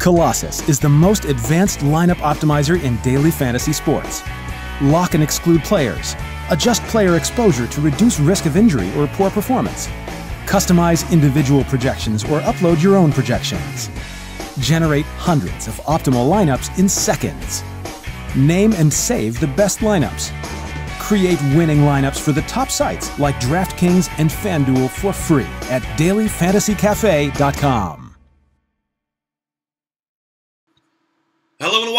Colossus is the most advanced lineup optimizer in daily fantasy sports. Lock and exclude players. Adjust player exposure to reduce risk of injury or poor performance. Customize individual projections or upload your own projections. Generate hundreds of optimal lineups in seconds. Name and save the best lineups. Create winning lineups for the top sites like DraftKings and FanDuel for free at dailyfantasycafe.com.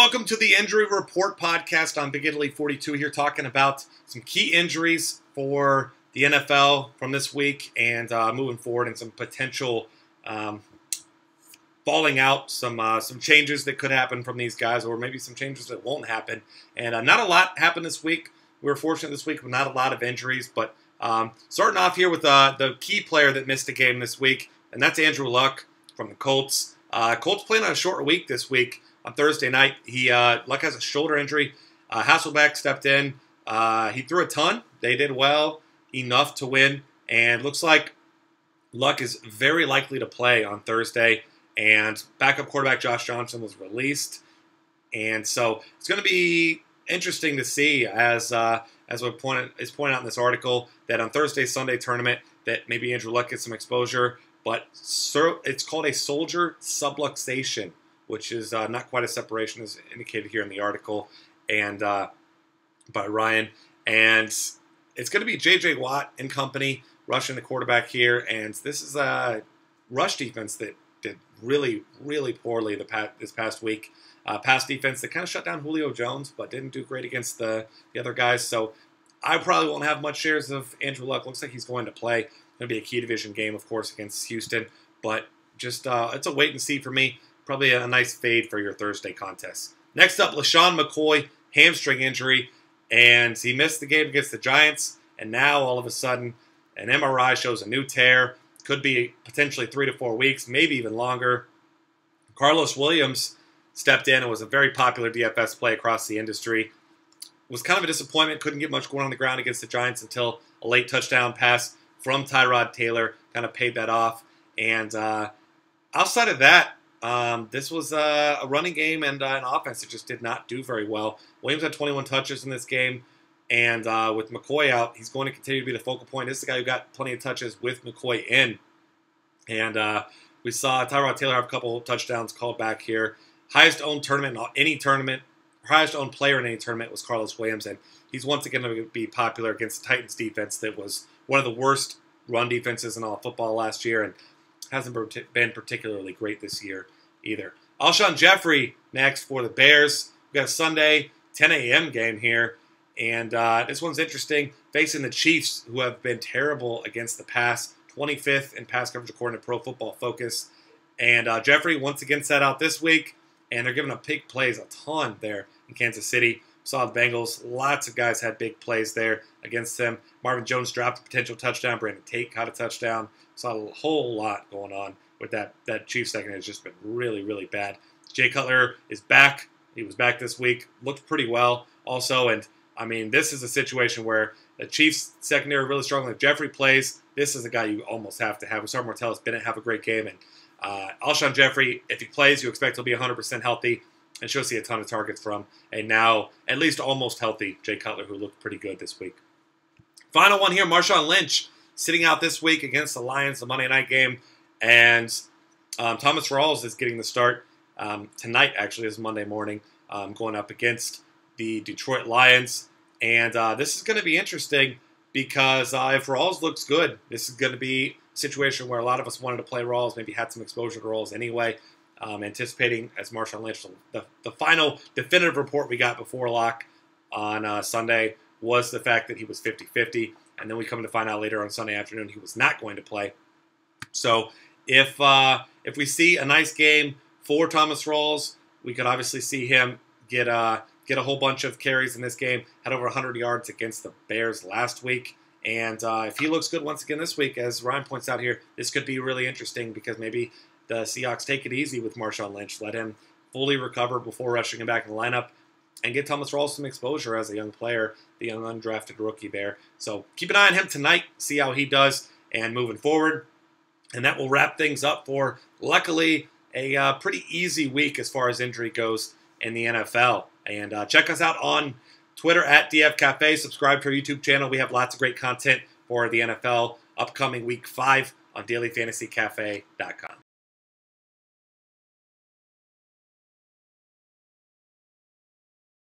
welcome to the Injury Report podcast on Big Italy 42 here talking about some key injuries for the NFL from this week and uh, moving forward and some potential um, falling out, some uh, some changes that could happen from these guys or maybe some changes that won't happen. And uh, not a lot happened this week. We were fortunate this week with not a lot of injuries, but um, starting off here with uh, the key player that missed a game this week, and that's Andrew Luck from the Colts. Uh, Colts playing on a short week this week on Thursday night. He uh, Luck has a shoulder injury. Uh, Hasselbeck stepped in. Uh, he threw a ton. They did well enough to win, and looks like Luck is very likely to play on Thursday. And backup quarterback Josh Johnson was released, and so it's going to be interesting to see as uh, as we pointed is pointed out in this article that on Thursday Sunday tournament that maybe Andrew Luck gets some exposure, but it's called a shoulder subluxation which is uh, not quite a separation as indicated here in the article, and uh, by Ryan. And it's going to be J.J. Watt and company rushing the quarterback here, and this is a rush defense that did really, really poorly the past, this past week. Uh, pass defense that kind of shut down Julio Jones, but didn't do great against the, the other guys. So I probably won't have much shares of Andrew Luck. Looks like he's going to play. Going to be a key division game, of course, against Houston. But just uh, it's a wait and see for me. Probably a nice fade for your Thursday contest. Next up, LeSean McCoy, hamstring injury, and he missed the game against the Giants. And now, all of a sudden, an MRI shows a new tear. Could be potentially three to four weeks, maybe even longer. Carlos Williams stepped in and was a very popular DFS play across the industry. Was kind of a disappointment. Couldn't get much going on the ground against the Giants until a late touchdown pass from Tyrod Taylor kind of paid that off. And uh, outside of that, um, this was uh, a running game and uh, an offense that just did not do very well. Williams had 21 touches in this game, and uh, with McCoy out, he's going to continue to be the focal point. This is the guy who got plenty of touches with McCoy in. And uh, we saw Tyrod Taylor have a couple touchdowns called back here. Highest owned tournament in any tournament, highest owned player in any tournament was Carlos Williams, and he's once again going to be popular against the Titans defense that was one of the worst run defenses in all football last year. And hasn't been particularly great this year either. Alshon Jeffery next for the Bears. We've got a Sunday 10 a.m. game here, and uh, this one's interesting. Facing the Chiefs, who have been terrible against the pass, 25th in pass coverage according to Pro Football Focus. And uh, Jeffery once again set out this week, and they're giving up big plays a ton there in Kansas City. Saw the Bengals. Lots of guys had big plays there against them. Marvin Jones dropped a potential touchdown. Brandon Tate caught a touchdown. Saw a whole lot going on with that. That Chiefs second has just been really, really bad. Jay Cutler is back. He was back this week. Looked pretty well also. And I mean, this is a situation where the Chiefs secondary really struggling. If Jeffery plays, this is a guy you almost have to have. Sorry, Martellus Bennett have a great game. And uh, Alshon Jeffery, if he plays, you expect he'll be 100% healthy and she'll see a ton of targets from a now at least almost healthy Jay Cutler, who looked pretty good this week. Final one here Marshawn Lynch sitting out this week against the Lions, the Monday night game. And um, Thomas Rawls is getting the start um, tonight, actually, is Monday morning, um, going up against the Detroit Lions. And uh, this is going to be interesting because uh, if Rawls looks good, this is going to be a situation where a lot of us wanted to play Rawls, maybe had some exposure to Rawls anyway. Um, anticipating, as Marshawn Lynch, the, the final definitive report we got before lock on uh, Sunday was the fact that he was 50 50. And then we come to find out later on Sunday afternoon he was not going to play. So if uh, if we see a nice game for Thomas Rawls, we could obviously see him get uh, get a whole bunch of carries in this game. Had over 100 yards against the Bears last week. And uh, if he looks good once again this week, as Ryan points out here, this could be really interesting because maybe the Seahawks take it easy with Marshawn Lynch, let him fully recover before rushing him back in the lineup, and get Thomas Rawls some exposure as a young player, the young undrafted rookie there. So keep an eye on him tonight, see how he does, and moving forward. And that will wrap things up for, luckily, a uh, pretty easy week as far as injury goes in the NFL. And uh, check us out on Twitter at DF Cafe. Subscribe to our YouTube channel. We have lots of great content for the NFL upcoming week five on dailyfantasycafe.com.